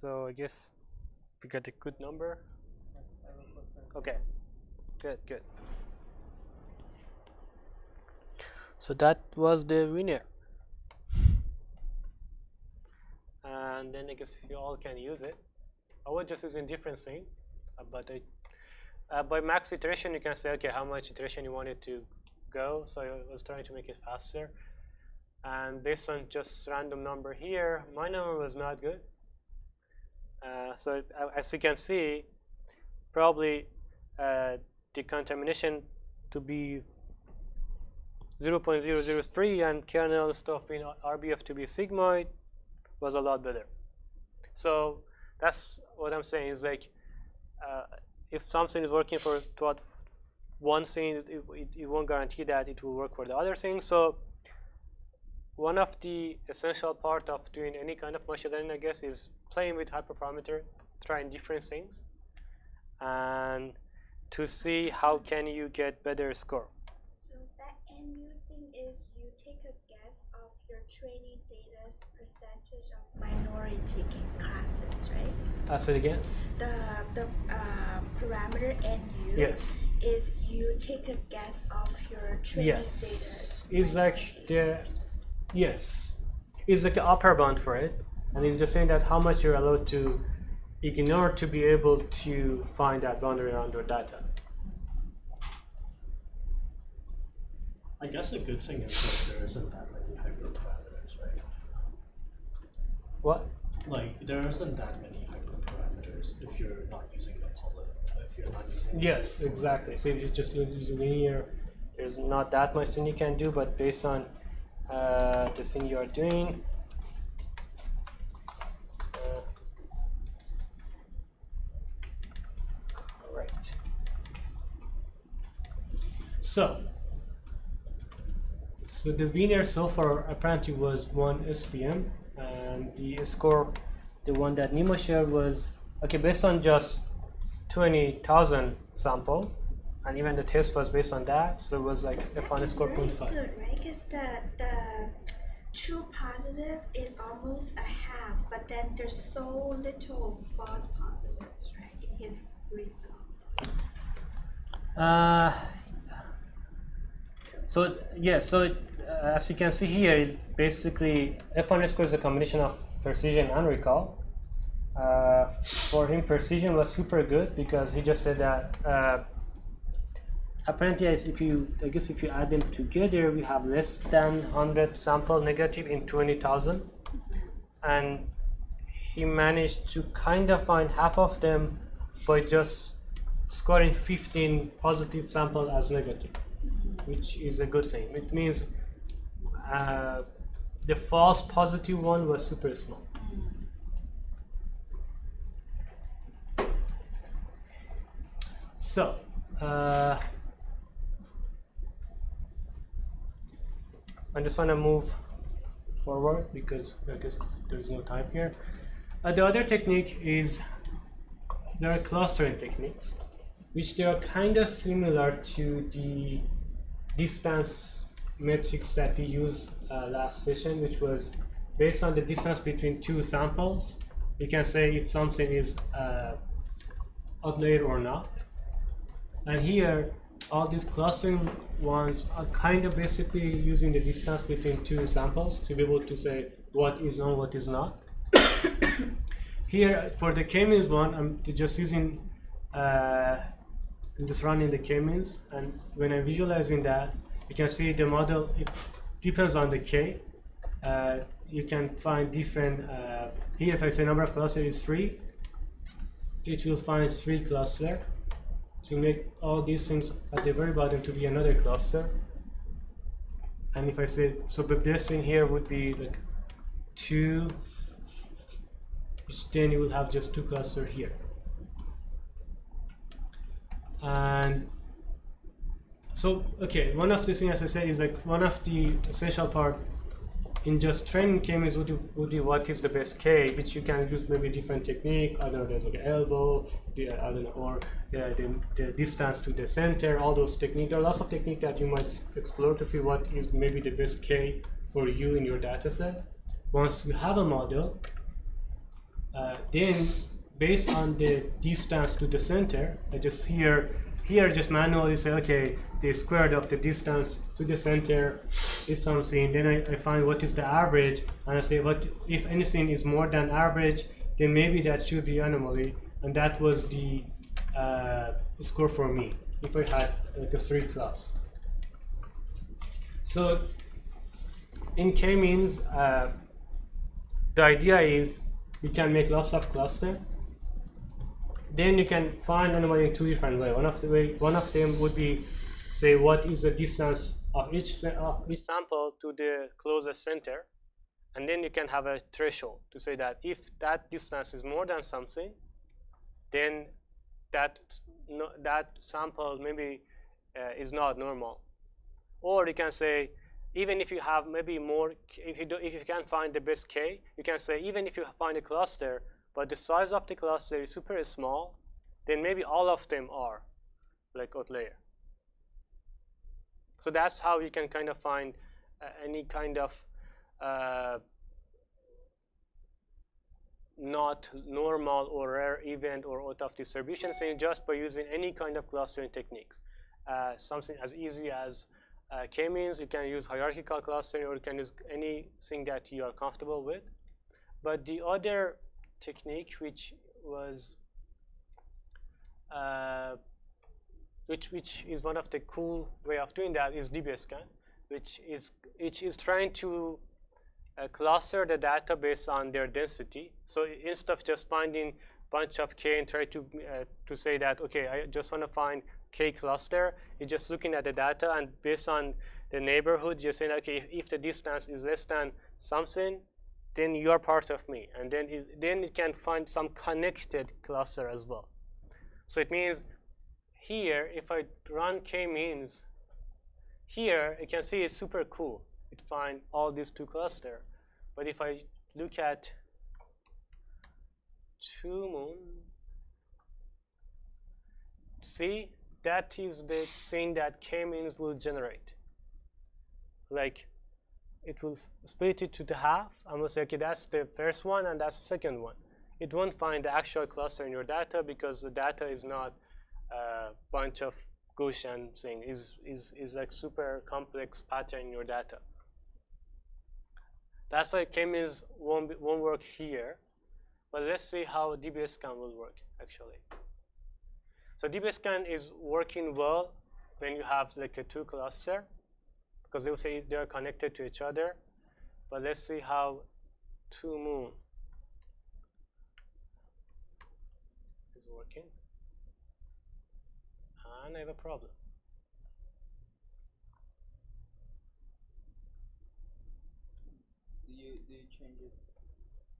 So I guess we got a good number. Okay, good, good. So that was the winner. And then I guess you all can use it. I was just using different thing, uh, but I, uh, by max iteration you can say okay how much iteration you want it to go. So I was trying to make it faster. And based on just random number here, my number was not good. Uh, so as you can see, probably uh, the contamination to be 0.003 and kernel stuff in RBF to be sigmoid was a lot better. So that's what I'm saying is like uh, if something is working for one thing, it, it, it, won't guarantee that it will work for the other thing. So one of the essential part of doing any kind of machine learning, I guess, is playing with hyperparameter, trying different things, and to see how can you get better score. So that MU thing is you take a guess of your training data's percentage of minority classes, right? Ask it again. The the uh, parameter NU yes. is you take a guess of your training yes. data's. It's like the yes, it's like an upper bound for it, and it's just saying that how much you're allowed to ignore to be able to find that boundary around your data. I guess the good thing is that there isn't that many hyperparameters, right? What? Like there isn't that many hyperparameters if you're not using the poly. If you're not using. Yes, exactly. So if you just use linear, there's not that much thing you can do, but based on uh, the thing you are doing. Uh, all right. So, so the winner so far apparently was one SVM, and the score, the one that Nemo shared was okay based on just 20,000 sample and even the test was based on that so it was like a final score very good right because the the positive is almost a half but then there's so little false positives right in his result. Uh, so yeah so uh, as you can see here basically f1 score is a combination of precision and recall. Uh, for him precision was super good because he just said that uh, apparently if you I guess if you add them together we have less than 100 sample negative in 20,000 and he managed to kind of find half of them by just scoring 15 positive sample as negative which is a good thing. It means uh, the false positive one was super small. So uh, I just want to move forward because I guess there's no time here. Uh, the other technique is there are clustering techniques, which they are kind of similar to the distance metrics that we used uh, last session, which was based on the distance between two samples. We can say if something is uh, outlier or not. And here, all these clustering ones are kind of basically using the distance between two samples to be able to say what is known, what is not. Here, for the k-means one, I'm just using, uh, I'm just running the k-means, and when I'm visualizing that, you can see the model, it depends on the k. Uh, you can find different, uh, here if I say number of clusters is 3, it will find 3 cluster to make all these things at the very bottom to be another cluster. And if I say, so the best thing here would be like 2, which then you will have just two cluster here. And so, okay, one of the things, as I said, is like one of the essential part in just training k-means would, would be what is the best k, which you can use maybe different technique, either there's like elbow, the, I don't know, or the, the, the, distance to the center, all those techniques. There are lots of techniques that you might explore to see what is maybe the best k for you in your data set. Once you have a model, uh, then based on the distance to the center, I just here here just manually say okay the square of the distance to the center is something. Then I, I find what is the average and I say what if anything is more than average, then maybe that should be anomaly, and that was the uh, score for me if I had like a three class. So in k-means, uh, the idea is you can make lots of cluster. Then you can find anomaly in two different ways. One of the way, one of them would be say what is the distance of each of each sample to the closest center, and then you can have a threshold to say that if that distance is more than something, then that no, that sample maybe uh, is not normal. Or you can say even if you have maybe more, if you, do, if you can't find the best k, you can say even if you find a cluster, but the size of the cluster is super small, then maybe all of them are like outlier. So that's how you can kind of find uh, any kind of uh, not normal or rare event or out of distribution saying just by using any kind of clustering techniques. Uh, something as easy as uh, k-means, you can use hierarchical clustering or you can use anything that you are comfortable with. But the other technique which was uh, which which is one of the cool way of doing that is dbscan, which is which is trying to uh, cluster the database on their density. So instead of just finding bunch of k and try to uh, to say that okay, I just want to find k cluster, you're just looking at the data and based on the neighborhood, you're saying okay, if, if the distance is less than something, then you are part of me, and then it, then it can find some connected cluster as well. So it means here, if I run k-means, here you can see it's super cool. It find all these two cluster. But if I look at two moon, see that is the thing that k-means will generate. Like it will split it to the half. I'm gonna say okay, that's the first one and that's the second one. It won't find the actual cluster in your data because the data is not a bunch of Gaussian thing. is is is like super complex pattern in your data. That's why k-means won't, won't work here. But let's see how dbscan will work actually. So dbscan is working well when you have like a two cluster because they will say they are connected to each other. But let's see how two moon is working. And I have a problem. Do you uh, do you change it?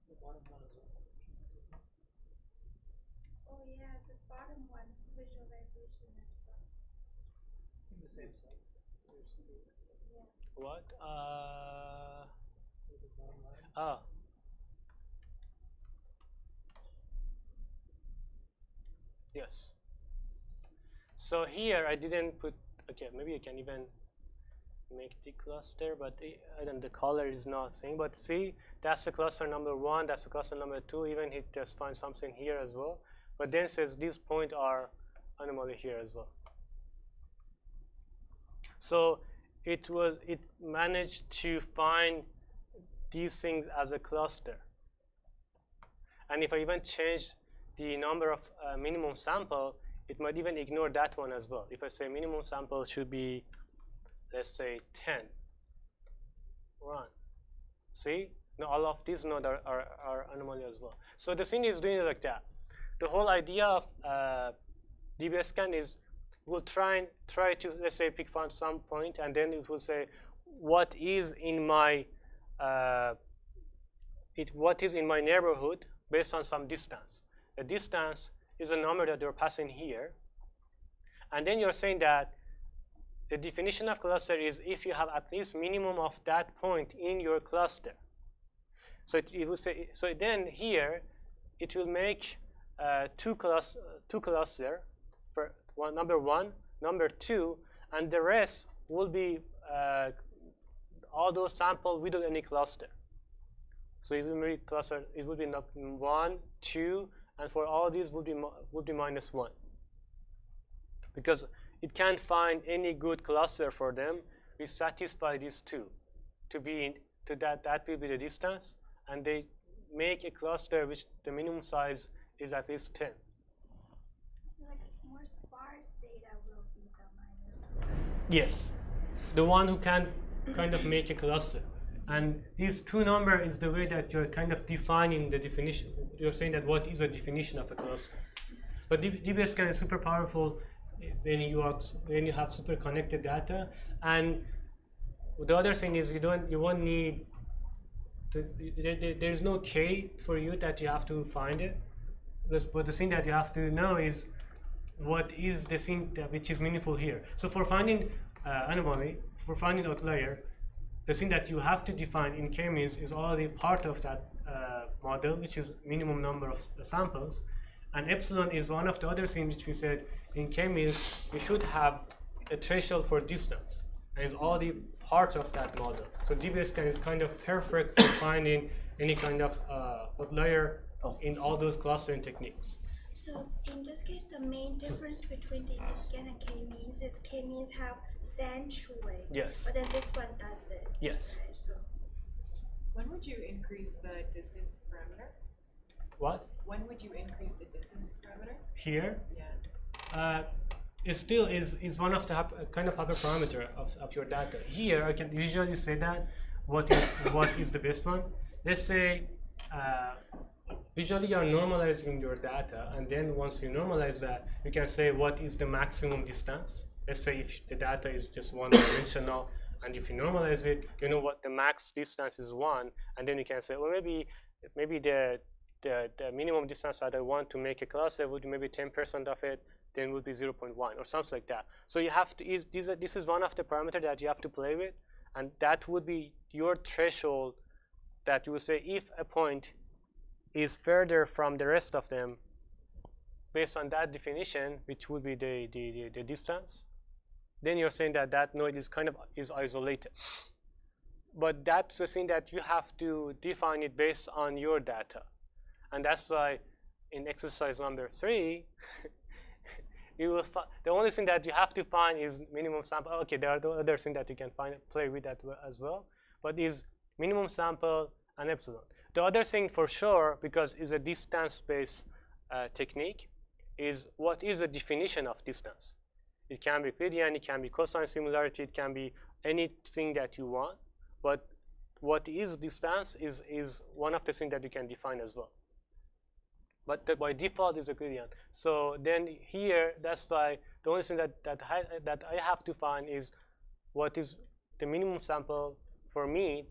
The bottom one as well. Oh yeah, the bottom one visualization as well. In the same side. There's two. What? Uh, oh. Yes. So here I didn't put, okay, maybe I can even make the cluster, but the, I don't, the color is not thing. But see, that's the cluster number one, that's the cluster number two. Even he just find something here as well. But then says these points are anomaly here as well. So it was it managed to find these things as a cluster. And if I even change the number of uh, minimum sample, it might even ignore that one as well. If I say minimum sample should be, let's say 10, run. See? Now all of these nodes are, are, are anomaly as well. So the thing is doing it like that. The whole idea of uh, dbscan is we'll try and try to let's say pick from some point and then it will say what is in my uh, it what is in my neighborhood based on some distance. The distance is a number that you're passing here, and then you're saying that the definition of cluster is if you have at least minimum of that point in your cluster. So it, it will say so then here it will make uh, two clus two cluster one, number one. Number two, and the rest will be uh, all those samples without any cluster. So it will be cluster. It will be one, two, and for all these would be would be minus one because it can't find any good cluster for them. We satisfy these two to be in, to that that will be the distance, and they make a cluster which the minimum size is at least 10. Yes, the one who can kind of make a cluster. And these two number is the way that you're kind of defining the definition. You're saying that what is a definition of a cluster. But DBSCAN is super powerful eh, when you are when you have super connected data. And the other thing is you don't you won't need to, there, there- there's no k for you that you have to find it. But the thing that you have to know is what is the thing that which is meaningful here. So for finding uh, anomaly, for finding outlier, the thing that you have to define in k-means is already part of that uh, model, which is minimum number of s- samples. And epsilon is one of the other things which we said in k-means we should have a threshold for distance, and it's already part of that model. So DBSCAN is kind of perfect for finding any kind of uh, outlier in all those clustering techniques. So in this case, the main difference between DBSCAN and K-means is K-means have centroid, Yes. but then this one doesn't. Yes. Right, so When would you increase the distance parameter? What? When would you increase the distance parameter? Here, Yeah. uh, it still is, is one of the uh, kind of hyperparameter of, of your data. Here, I can usually say that what is what is the best one. Let's say uh, usually you are normalizing your data, and then once you normalize that, you can say what is the maximum distance. Let's say if the data is just one dimensional, and if you normalize it, you know what the max distance is one, and then you can say, well, maybe maybe the the, the minimum distance that I want to make a cluster would be maybe 10% of it, then would be 0.1 or something like that. So you have to, is, are, this is one of the parameters that you have to play with, and that would be your threshold that you would say if a point is further from the rest of them, based on that definition, which would be the, the, the, the distance, then you're saying that that node is kind of is isolated. But that's the thing that you have to define it based on your data. And that's why in exercise number three, you will the only thing that you have to find is minimum sample. Okay, there are the other things that you can find play with that as well, but is minimum sample and epsilon. The other thing for sure, because it's a distance-based uh, technique, is what is the definition of distance? It can be Euclidean, it can be cosine similarity, it can be anything that you want, but what is distance is, is one of the things that you can define as well but the, by default is Euclidean. So then here, that's why the only thing that that I, that I have to find is what is the minimum sample for me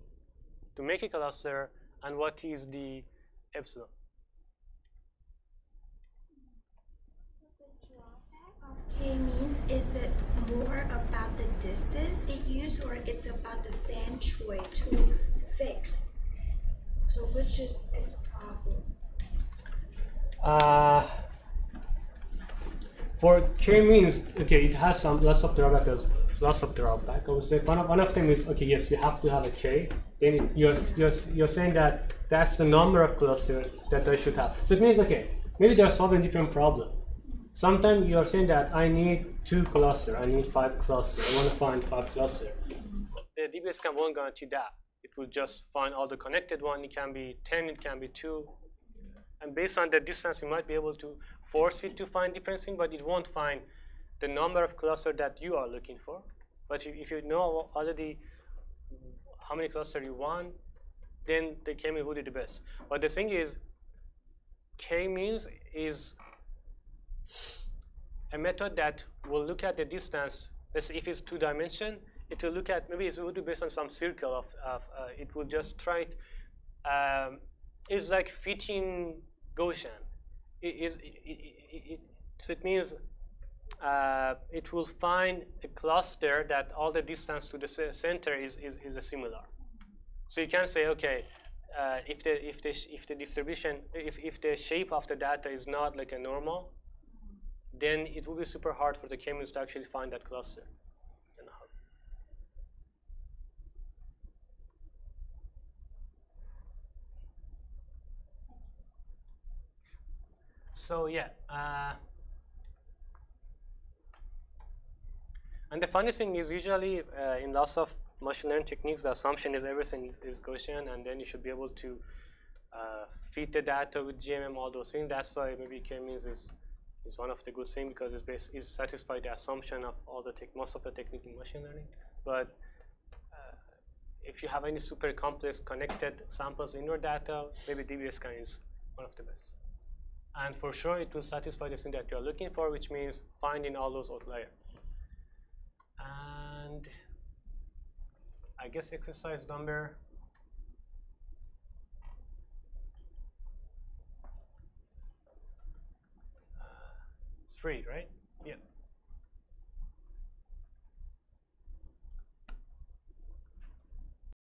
to make a cluster, and what is the epsilon. So the drawback of K-means is it more about the distance it used or it's about the centroid to fix? So which is its problem? Uh, for k-means, okay, it has some lots of drawback as lots of drawback. I would say one of, one of them is okay. Yes, you have to have a k. Then you're, you're you're saying that that's the number of clusters that I should have. So it means okay, maybe they're solving different problem. Sometimes you're saying that I need two cluster, I need five cluster. I want to find five cluster. The DBSCAN won't guarantee that. It will just find all the connected one. It can be ten. It can be two and based on the distance you might be able to force it to find different thing but it won't find the number of cluster that you are looking for but if, if you know already how many cluster you want then the k-means would be the best. But the thing is k-means is a method that will look at the distance. Let's if it's two dimension it will look at maybe it would be based on some circle of, of uh, it will just try it. Um, it's like fitting Gaussian. It, is, it, it, it, so it means uh, it will find a cluster that all the distance to the center is, is, is similar. So you can say, okay, uh, if, the, if, the, if the distribution, if, if the shape of the data is not like a normal, then it will be super hard for the k-means to actually find that cluster. So yeah. Uh, and the funny thing is usually uh, in lots of machine learning techniques, the assumption is everything is Gaussian, and then you should be able to uh, feed the data with GMM, all those things. That's why maybe k-means is is one of the good things because it's based is satisfy the assumption of all the tech most of the technique in machine learning. But uh, if you have any super complex connected samples in your data, maybe DBSCAN is one of the best. And for sure, it will satisfy the thing that you're looking for, which means finding all those outliers. And I guess exercise number three, right?